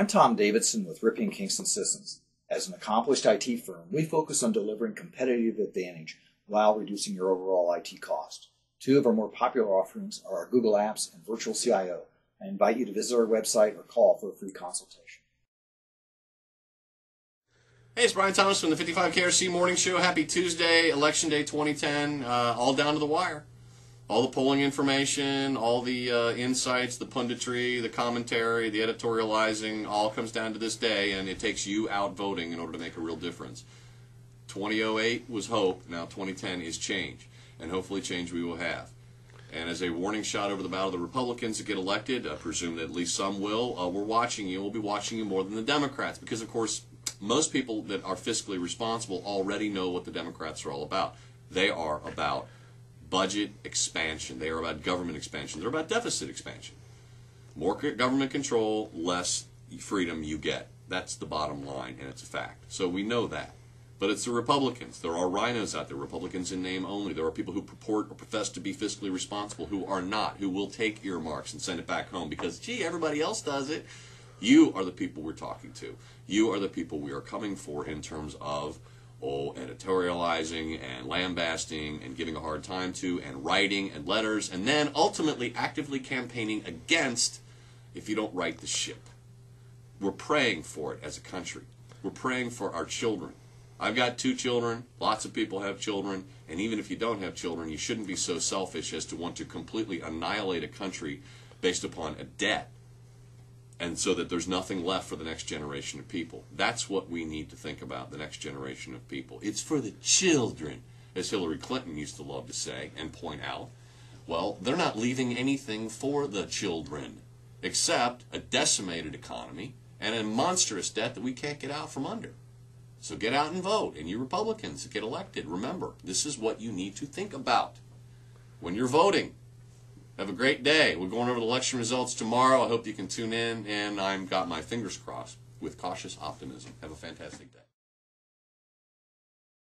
I'm Tom Davidson with Ripping Kingston Systems. As an accomplished IT firm, we focus on delivering competitive advantage while reducing your overall IT cost. Two of our more popular offerings are our Google Apps and Virtual CIO. I invite you to visit our website or call for a free consultation. Hey, it's Brian Thomas from the 55 KRC Morning Show. Happy Tuesday, Election Day 2010, uh, all down to the wire. All the polling information, all the uh, insights, the punditry, the commentary, the editorializing, all comes down to this day, and it takes you out voting in order to make a real difference. 2008 was hope, now 2010 is change, and hopefully change we will have. And as a warning shot over the bow of the Republicans to get elected, I presume that at least some will, uh, we're watching you. We'll be watching you more than the Democrats because, of course, most people that are fiscally responsible already know what the Democrats are all about. They are about budget expansion. They are about government expansion. They're about deficit expansion. More government control, less freedom you get. That's the bottom line, and it's a fact. So we know that. But it's the Republicans. There are RINOs out there, Republicans in name only. There are people who purport or profess to be fiscally responsible who are not, who will take earmarks and send it back home because, gee, everybody else does it. You are the people we're talking to. You are the people we are coming for in terms of oh, editorializing and lambasting and giving a hard time to and writing and letters and then ultimately actively campaigning against if you don't right the ship. We're praying for it as a country. We're praying for our children. I've got two children. Lots of people have children. And even if you don't have children, you shouldn't be so selfish as to want to completely annihilate a country based upon a debt. And so that there's nothing left for the next generation of people. That's what we need to think about, the next generation of people. It's for the children, as Hillary Clinton used to love to say and point out. Well, they're not leaving anything for the children except a decimated economy and a monstrous debt that we can't get out from under. So get out and vote. And you Republicans get elected, remember, this is what you need to think about when you're voting. Have a great day. We're going over the election results tomorrow. I hope you can tune in, and I've got my fingers crossed with cautious optimism. Have a fantastic day.